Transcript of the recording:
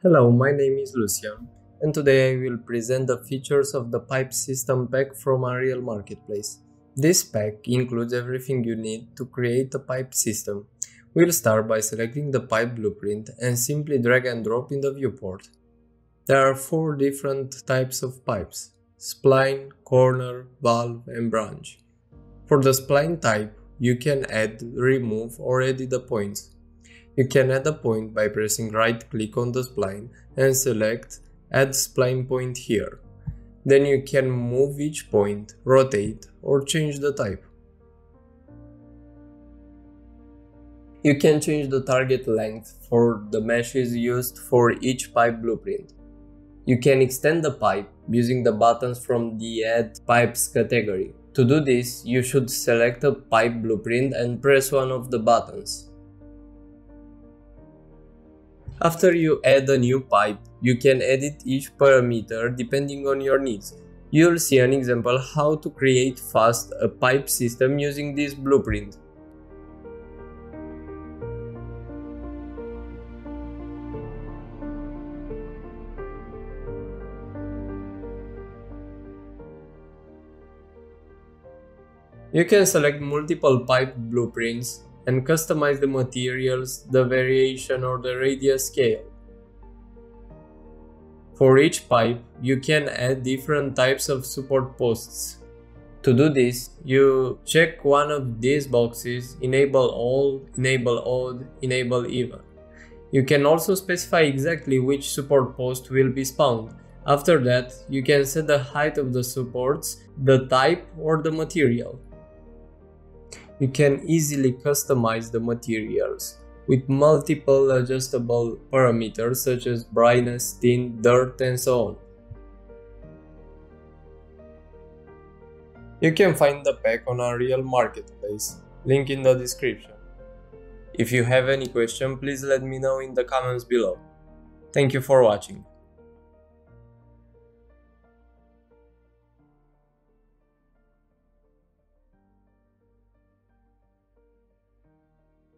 Hello, my name is Lucian, and today I will present the features of the pipe system pack from Unreal Marketplace. This pack includes everything you need to create a pipe system. We'll start by selecting the pipe blueprint and simply drag and drop in the viewport. There are four different types of pipes, spline, corner, valve and branch. For the spline type, you can add, remove or edit the points. You can add a point by pressing right click on the spline and select add spline point here. Then you can move each point, rotate or change the type. You can change the target length for the meshes used for each pipe blueprint. You can extend the pipe using the buttons from the Add Pipes category. To do this, you should select a pipe blueprint and press one of the buttons. After you add a new pipe, you can edit each parameter depending on your needs. You'll see an example how to create fast a pipe system using this blueprint. You can select multiple pipe blueprints and customize the materials, the variation or the radius scale. For each pipe, you can add different types of support posts. To do this, you check one of these boxes, enable all, enable odd, enable even. You can also specify exactly which support post will be spawned. After that, you can set the height of the supports, the type or the material you can easily customize the materials with multiple adjustable parameters such as brightness, tint, dirt and so on. You can find the pack on Unreal Marketplace, link in the description. If you have any question, please let me know in the comments below. Thank you for watching.